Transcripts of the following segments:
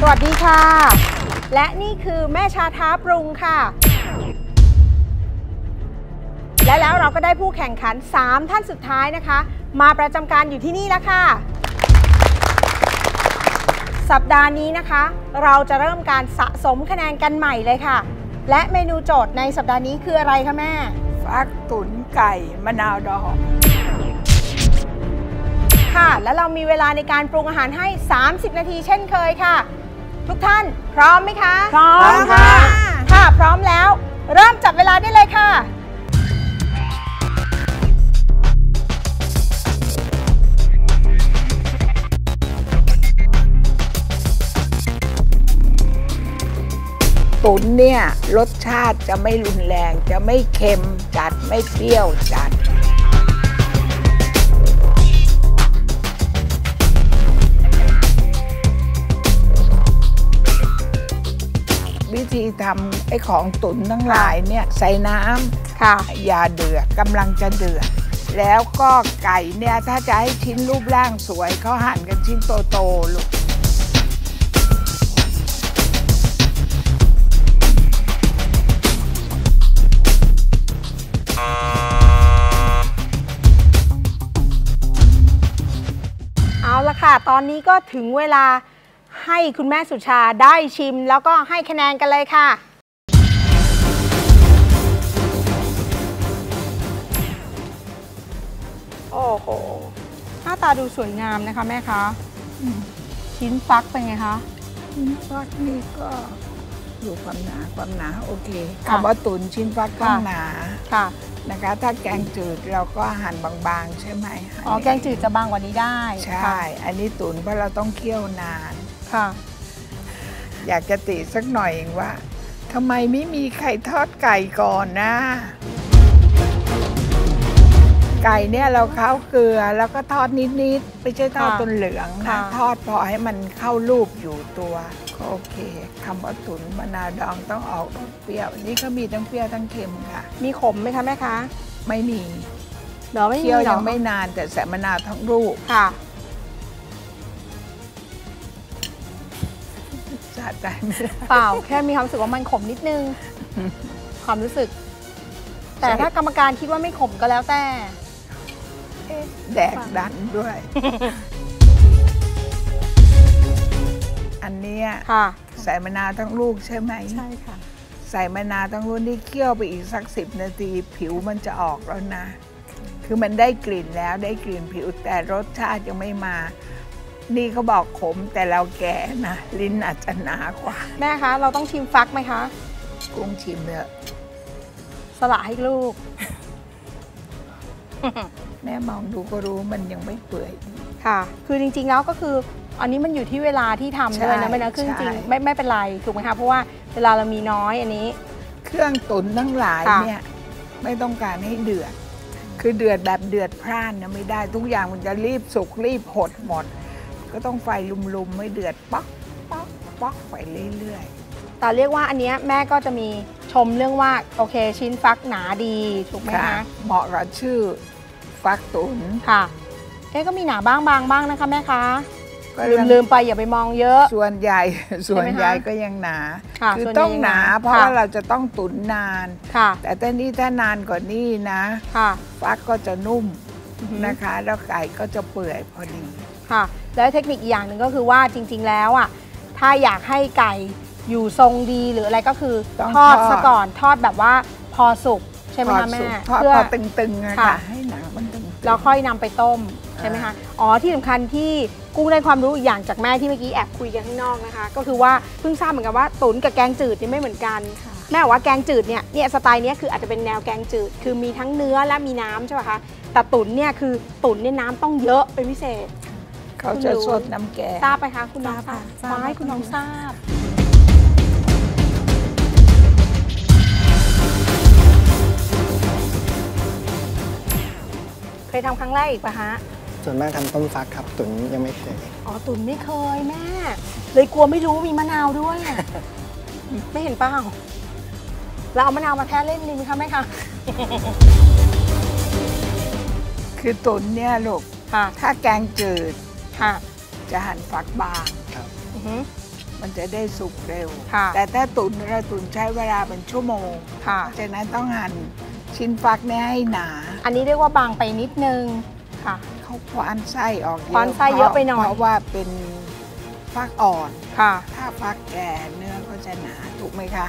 สวัสดีค่ะ และนี่คือแม่ชาท้าปรุงค่ะ และแล้วเราก็ได้ผู้แข่งขัน 3 ท่านสุดท้ายนะคะ มาประจำการอยู่ที่นี่แล้วค่ะ สัปดาห์นี้นะคะ เราจะเริ่มการสะสมคะแนนกันใหม่เลยค่ะ และเมนูโจทย์ในสัปดาห์นี้คืออะไรคะแม่ ฟักตุ๋นไก่มะนาวดอง ค่ะ และเรามีเวลาในการปรุงอาหารให้ 30 นาทีเช่นเคยค่ะ ทุกท่านพร้อมไหมคะ พร้อมค่ะค่ะ พร้อมแล้ว เริ่มจับเวลาได้เลยค่ะตุ๋นเนี่ยรสชาติจะไม่รุนแรงจะไม่เค็มจัดไม่เปรี้ยวจัด วิธีทำไอ้ของตุ๋นทั้งหลายเนี่ยใส่น้ำค่ะอย่าเดือดกำลังจะเดือดแล้วก็ไก่เนี่ยถ้าจะให้ชิ้นรูปร่างสวยเขาหั่นกันชิ้นโตๆลูกเอาละค่ะ ตอนนี้ก็ถึงเวลา ให้คุณแม่สุชาได้ชิม แล้วก็ให้คะแนนกันเลยค่ะ โอ้โห หน้าตาดูสวยงามนะคะแม่คะอืมชิ้นฟักเป็นไงคะชิ้นฟักนี่ก็ดูความหนาความหนาโอเคค่ะคำว่าตุ๋นชิ้นฟักต้องค่ะหนาค่ะนะคะ ถ้าแกงจืดเราก็หั่นบางๆ ใช่ไหมอ๋อแกงจืดจะบางกว่านี้ได้ ใช่ อันนี้ตุ๋นเพราะเราต้องเคี่ยวนาน ค่ะ อยากจะติสักหน่อยเองว่าทำไมไม่มีไข่ทอดไก่ก่อนนะ ไก่เนี่ยเราเข้าเกลือแล้วก็ทอดนิดๆไม่ใช่ทอดค่ะจนเหลืองนะค่ะทอดพอให้มันเข้ารูปอยู่ตัวก็โอเคคำว่าตุ๋นมะนาวดองต้องออกรสเปรี้ยว นี่ก็มีทั้งเปรี้ยวทั้งเค็มค่ะ มีขมไหมคะแม่คะ ไม่มีเดี๋ยวไม่มีเคี่ยวหรยัองไม่นานแต่ใส่มะนาวทั้งลูกค่ะ สะใจไม่ได้ เปล่าแค่มีความรู้สึกว่ามันขมนิดนึง ความรู้สึก แต่ใช่ถ้ากรรมการคิดว่าไม่ขมก็แล้วแต่เอ๊ะแดกดันด้วย อันเนี้ยค่ะ ใส่มะนาวทั้งลูกใช่ไหม ใช่ค่ะ ใส่มะนาวทั้งลูกนี่เคี่ยวไปอีกสักสิบนาที ผิวมันจะออกแล้วนะ คือมันได้กลิ่นแล้วได้กลิ่นผิวแต่รสชาติยังไม่มา นี่เขาบอกขมแต่เราแก่นะลิ้นอาจจะหนากว่า แม่คะ เราต้องชิมฟักไหมคะ กุ้งชิมเถอะสละให้ลูก แม่มองดูก็รู้มันยังไม่เปื่อยค่ะ คือจริงๆแล้วก็คือ อันนี้มันอยู่ที่เวลาที่ทำด้วยนะใช่ไม่นะคือจใช่ริงๆไม่ไม่เป็นไรถูกไหมคะเพราะว่าเวลาเรามีน้อยอันนี้ เครื่องตุ๋นทั้งหลายค่ะเนี่ย ไม่ต้องการให้เดือด คือเดือดแบบเดือดพร่านนะไม่ได้ทุกอย่างมันจะรีบสุกรีบหดหมด ก็ต้องไฟลุมๆไม่เดือดป๊อกป๊อกป๊อกไปเรื่อยแต่เรียกว่าอันเนี้ยแม่ก็จะมีชมเรื่องว่าโอเคชิ้นฟักหนาดีถูกไหมๆค่ะคะเหมาะกับชื่อฟักตุ๋นค่ะเอ๊ะก็มีหนาบ้างบางบ้างนะคะแม่คะก็ลืมยังลืมไปอย่าไปมองเยอะ ส่วนใหญ่ส่วนใหญ่ก็ยังหนาค่ะคือส่วนใหญ่ต้องหนายังหนาเพราะค่ะว่าเราจะต้องตุ๋นนานค่ะแต่ถ้านี่ถ้านานกว่านี้นะค่ะฟักก็จะนุ่มอือฮึนะคะ แล้วไก่ก็จะเปื่อยพอดี ค่ะ แล้วเทคนิคอีกอย่างหนึ่งก็คือว่าจริง ๆ แล้วอะถ้าอยากให้ไก่อยู่ทรงดีหรืออะไรก็คือต้องทอดทอด ซะก่อนทอดแบบว่าพอสุกใช่ไหมทอดคะแม่สุกทอดเพื่อพอตึงๆอะค่ะค่ะ ให้หนังมันตึงๆ แล้วค่อยนำไปต้มใช่ไหมคะ อ๋อที่สำคัญที่กุ้งได้ความรู้อีกอย่างจากแม่ที่เมื่อกี้แอบคุยกันข้างนอกนะคะ ก็คือว่าเพิ่งทราบเหมือนกันว่าตุ๋นกับแกงจืดนี่ไม่เหมือนกันแม่บอกว่าแกงจืดเนี่ยเนี่ยสไตล์เนี้ยคืออาจจะเป็นแนวแกงจืด คือมีทั้งเนื้อและมีน้ำใช่ไหมคะแต่ตุ๋นเนี่ยคือตุ๋นเนี่ยน้ำต้องเยอะเป็นพิเศษ เขาจะสดน้ำแกงทราบไหมคะคุณน้องทราบค่ะมาให้ทราบคุณน้องทราบเคยทำครั้งแรกอีกปะฮะส่วนมากทำต้มฟักครับตุ๋นยังไม่เคยอ๋อตุ๋นไม่เคยแม่ เลยกลัวไม่รู้มีมะนาวด้วยไม่เห็นเปล่าเราเอามะนาวมาแท้เล่นดีไหมคะแม่คะคือตุ๋นเนี่ยลูกค่ะถ้าแกงจืด ค่ะ จะหั่นฟักบางครับ อือฮึมันจะได้สุกเร็ว ค่ะแต่ถ้าตุ๋นเราตุ๋นใช้เวลาเป็นชั่วโมงค่ะเพราะฉะนั้นต้องหั่นชิ้นฟักเนี่ยให้หนาอันนี้เรียกว่าบางไปนิดนึงค่ะ เขาควานไส้ออกเยอะควานไส้เยอะไปหน่อย เพราะว่าเป็นฟักอ่อน ค่ะ ถ้าฟักแก่เนื้อก็จะหนาถูกไหมคะ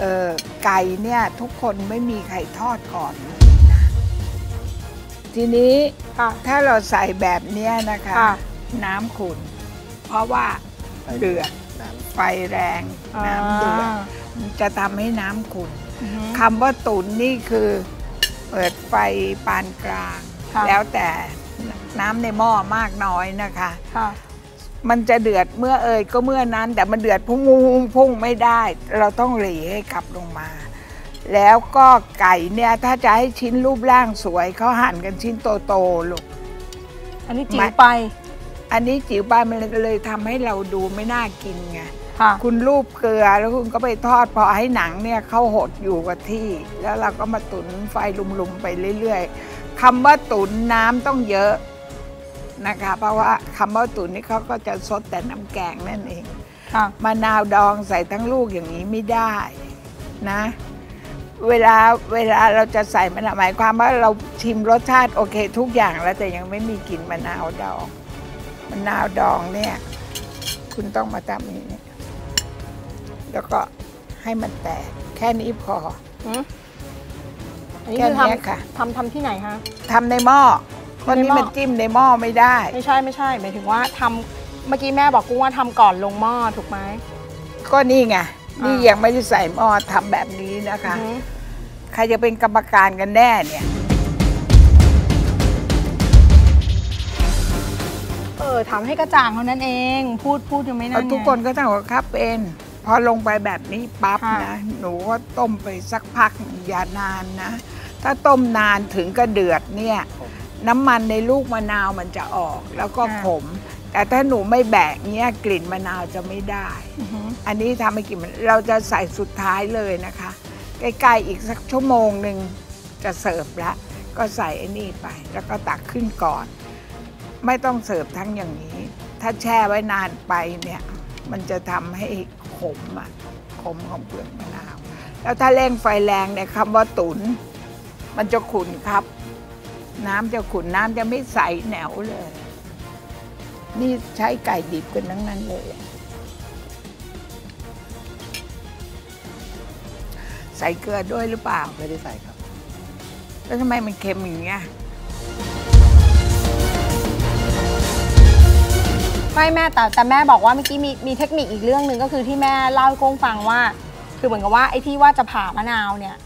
เออไก่เนี่ยทุกคนไม่มีใครทอดก่อนเลยนะ ทีนี้ค่ะ ถ้าเราใส่แบบเนี้ยนะคะ ค่ะน้ำขุ่นเพราะว่าไฟเดือดน้ไฟแรงน้ำเดือดมันจะทำให้น้ำขุ่นอือฮึ คำว่าตุ๋นนี่คือเปิดไฟปานกลาง ค่ะ แล้วแต่น้ำในหม้อมากน้อยนะคะ ค่ะ มันจะเดือดเมื่อเอ่ยก็เมื่อนั้น แต่มันเดือดพุ่งพุ่งพุ่งไม่ได้ เราต้องหลีให้กลับลงมา แล้วก็ไก่เนี่ยถ้าจะให้ชิ้นรูปร่างสวยเขาหั่นกันชิ้นโตๆลูก อันนี้จิ๋วไม่ไป อันนี้จิ๋วไปมันเลยทำให้เราดูไม่น่ากินไง ค่ะ คุณรูปเกลือแล้วคุณก็ไปทอดพอให้หนังเนี่ยเข้าหดอยู่กับที่ แล้วเราก็มาตุ๋นไฟลุมๆไปเรื่อยๆคำว่าตุ๋นน้ำต้องเยอะนะคะ เพราะว่าคำว่าตุ๋นนี่เขาก็จะซดแต่น้ำแกงนั่นเองค่ะ มะนาวดองใส่ทั้งลูกอย่างนี้ไม่ได้นะ เวลาเวลาเราจะใส่มะนาวหมายความว่าเราชิมรสชาติโอเค ทุกอย่างแล้วแต่ยังไม่มีกลิ่นมะนาวดองมะนาวดองเนี่ย คุณต้องมาทำอย่างนี้แล้วก็ให้มันแตกแค่นี้พออืมอันนี้แค่คือเนี้ยทำค่ะทำทำที่ไหนคะ ทำในหม้อคนในนี้หม้อมันจิ้มในหม้อไม่ได้ ไม่ใช่ไม่ใช่หมายถึงว่าทำเมื่อกี้แม่บอกกุ้งว่าทำก่อนลงหม้อถูกไหมก็นี่ไง นี่อ่ายัยังไม่ได้ใส่หม้อทำแบบนี้นะคะอือฮึใครจะเป็นกรรมการกันแน่เนี่ย เออทำให้กระจ่างเท่านั้นเอง พูดพูดยังไม่นั่เอานไงทุกคนก็ต้องบอกครับเป็น พอลงไปแบบนี้ปั๊บค่ะนะ หนูก็ต้มไปสักพักอย่านานนะ ถ้าต้มนานถึงกระเดือดเนี่ย น้ำมันในลูกมะนาวมันจะออกแล้วก็ขม แต่ถ้าหนูไม่แบกเนี้ยกลิ่นมะนาวจะไม่ได้อือฮึอันนี้ทำให้กลิ่นมันเราจะใส่สุดท้ายเลยนะคะ ใกล้ๆอีกสักชั่วโมงหนึ่งจะเสิร์ฟละก็ใส่ไอ้นี่ไป แล้วก็ตักขึ้นก่อน ไม่ต้องเสิร์ฟทั้งอย่างนี้ ถ้าแช่ไว้นานไปเนี่ย มันจะทำให้ขมอะขมของเปลือกมะนาว แล้วถ้าเร่งไฟแรงเนี่ยคำว่าตุน มันจะขุ่นครับ น้ำจะขุ่นน้ำจะไม่ใสแหนวเลย นี่ใช้ไก่ดิบกันทั้งนั้นเลย ใส่เกลือด้วยหรือเปล่าำไม่ได้ใส่ครับ แล้วทำไมมันเค็มอย่างเงี้ยไม่แม่แต่แต่แม่บอกว่าเมื่อกี้มีมีเทคนิคอีกเรื่องหนึ่งก็คือที่แม่เล่าให้กุ้งฟังว่า คือเหมือนกับว่าไอ้ที่ว่าจะผ่ามะนาวเนี่ย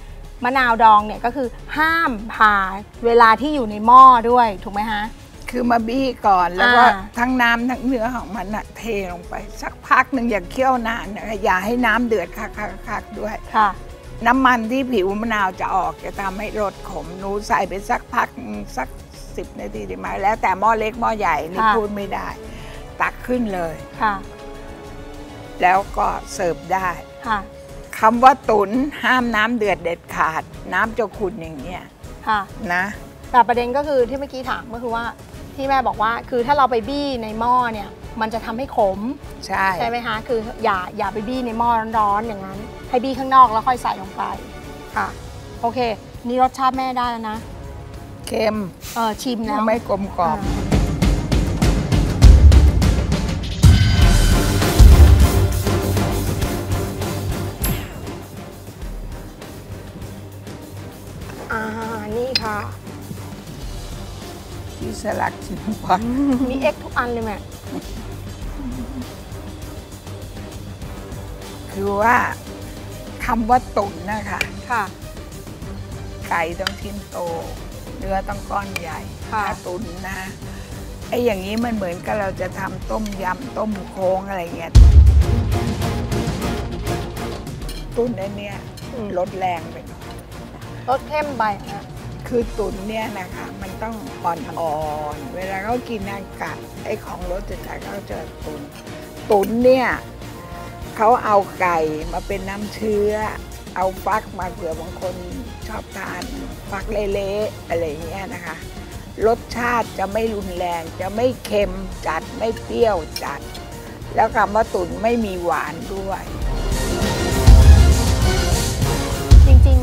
มะนาวดองเนี่ยก็คือห้ามผ่าเวลาที่อยู่ในหม้อด้วยถูกไหมฮะ คือมาบี้ก่อนแล้วก็อ่า ทั้งน้ำทั้งเนื้อของมันน่ะเทลงไป สักพักหนึ่งอย่าเคี่ยวนานนะคะอย่าให้น้ำเดือดคักๆๆด้วย ค่ะ น้ำมันที่ผิวมะนาวจะออกจะทำให้รสขมหนูใส่ไปสักพักสักสิบนาทีได้ไหมแล้วแต่หม้อเล็กหม้อใหญ่นี่ค่ะ พูดไม่ได้ ตักขึ้นเลย ค่ะแล้วก็เสิร์ฟได้ค่ะคำว่าตุนห้ามน้ำเดือดเด็ดขาด น้ำจะขุ่นอย่างเงี้ยค่ะ นะ แต่ประเด็นก็คือที่เมื่อกี้ถามก็คือว่า ที่แม่บอกว่าคือถ้าเราไปบี้ในหม้อเนี่ยมันจะทำให้ขมใช่ ใช่ไหมคะคืออย่าอย่าไปบี้ในหม้อร้อนๆอย่างนั้น ให้บี้ข้างนอกแล้วค่อยใส่ลงไปค่ะ โอเค นี่รสชาติแม่ได้แล้วนะ เค็ม เออชิมแล้ยัวงไม่กลมกล่อม อ่ ที่สลักชิมก่อนมีเอ็กทุกอันเลยแม่ คือว่าคำว่าตุนนะคะ ค่ะ ไก่ต้องชิ้นโต เนื้อต้องก้อนใหญ่ค่ะถ้าตุนนะ ไอ้อย่างนี้มันเหมือนกับเราจะทำต้มยำต้มโค้งอะไรเงี้ย ตุนไอ้เนี้ยอืมลดแรงไปหน่อยรสเข้มไปนะ คือตุนเนี่ยนะคะมันต้องอ่อนๆเวลาเขากินอากาศไอ้ของรสจัดๆเขาจะตุนตุนเนี่ยเขาเอาไก่มาเป็นน้ำเชื้อ เอาฟักมาเผื่อบางคนชอบทานฟักเละๆอะไรเงี้ยนะคะ รสชาติจะไม่รุนแรงจะไม่เค็มจัดไม่เปรี้ยวจัด แล้วคำว่าตุ๋นไม่มีหวานด้วย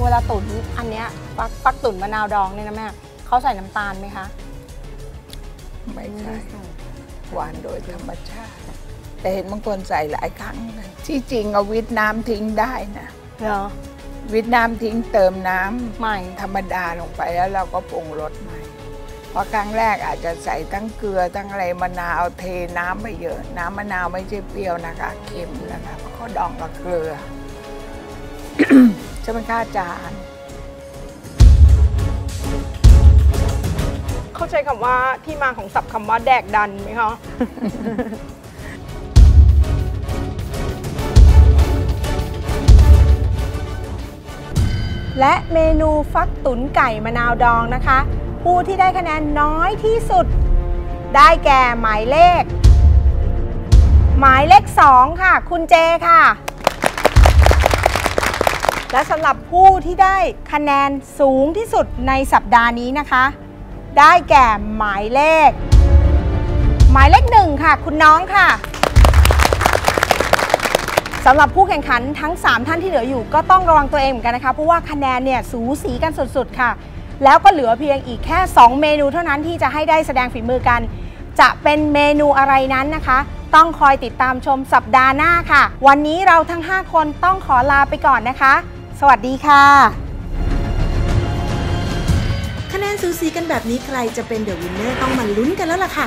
เวลาตุ๋นอันเนี้ยฟักฟักตุ๋นมะนาวดองเนี่ยนะแม่เขาใส่น้ำตาลไหมคะ ไม่ใช่หวานโดยธรรมชาติ แต่เห็นบางคนใส่หลายครั้งเลยที่จริงเอาวิทน้ำทิ้งได้นะเหรอวิทน้ำทิ้งเติมน้ำใหม่ธรรมดาลงไปแล้วเราก็ปรุงรสใหม่เพราะครั้งแรกอาจจะใส่ทั้งเกลือทั้งอะไรมะนาวเทน้ำไปเยอะ น้ำมะนาวไม่ใช่เปรี้ยวนะคะเค็มนะคะเพราะเขาดองกับเกลือ ใช่ไหมคะอาจารย์ เข้าใจคำว่าที่มาของศัพท์คำว่าแดกดันไหมคะ และเมนูฟักตุ๋นไก่มะนาวดองนะคะ ผู้ที่ได้คะแนนน้อยที่สุด ได้แก่หมายเลข หมายเลข 2 ค่ะ คุณเจค่ะ และสำหรับผู้ที่ได้คะแนนสูงที่สุดในสัปดาห์นี้นะคะ ได้แก่หมายเลข หมายเลขหนึ่งค่ะ คุณน้องค่ะสำหรับผู้แข่งขันทั้ง 3 ท่านที่เหลืออยู่ ก็ต้องระวังตัวเองเหมือนกันนะคะ เพราะว่าคะแนนเนี่ยสูสีกันสุดๆค่ะ แล้วก็เหลือเพียงอีกแค่ 2 เมนูเท่านั้นที่จะให้ได้แสดงฝีมือกัน จะเป็นเมนูอะไรนั้นนะคะ ต้องคอยติดตามชมสัปดาห์หน้าค่ะ วันนี้เราทั้ง 5 คนต้องขอลาไปก่อนนะคะ สวัสดีค่ะ คะแนนสูสีกันแบบนี้ใครจะเป็น the winner ต้องมาลุ้นกันแล้วล่ะค่ะ